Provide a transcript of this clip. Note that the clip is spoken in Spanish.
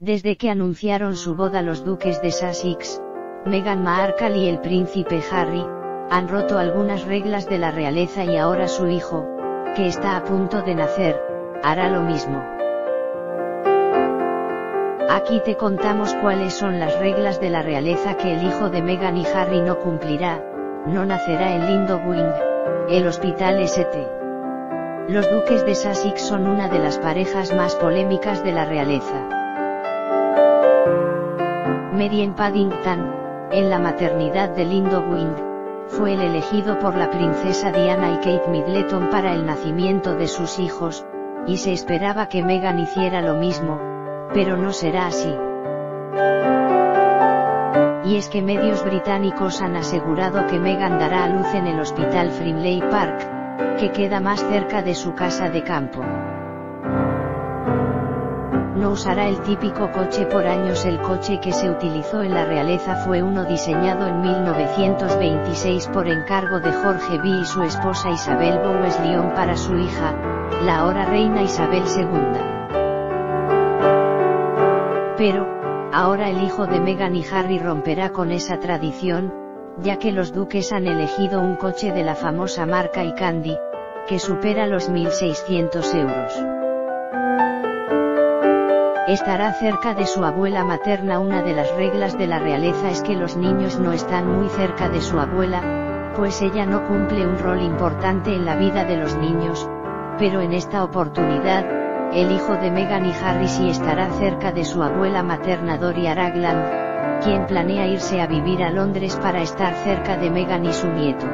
Desde que anunciaron su boda los duques de Sussex, Meghan Markle y el príncipe Harry, han roto algunas reglas de la realeza y ahora su hijo, que está a punto de nacer, hará lo mismo. Aquí te contamos cuáles son las reglas de la realeza que el hijo de Meghan y Harry no cumplirá, no nacerá en Lindowing, el hospital St. Los duques de Sussex son una de las parejas más polémicas de la realeza. Merien Paddington, en la maternidad de Lindowing, fue el elegido por la princesa Diana y Kate Middleton para el nacimiento de sus hijos, y se esperaba que Meghan hiciera lo mismo, pero no será así. Y es que medios británicos han asegurado que Meghan dará a luz en el hospital Frimley Park, que queda más cerca de su casa de campo. No usará el típico coche por años. El coche que se utilizó en la realeza fue uno diseñado en 1926 por encargo de Jorge B. y su esposa Isabel Bowes-Lyon para su hija, la ahora reina Isabel II. Pero, ahora el hijo de Meghan y Harry romperá con esa tradición, ya que los duques han elegido un coche de la famosa marca Icandi, que supera los 1.600 euros. Estará cerca de su abuela materna. Una de las reglas de la realeza es que los niños no están muy cerca de su abuela, pues ella no cumple un rol importante en la vida de los niños, pero en esta oportunidad, el hijo de Meghan y Harry sí estará cerca de su abuela materna Doria Ragland, quien planea irse a vivir a Londres para estar cerca de Meghan y su nieto.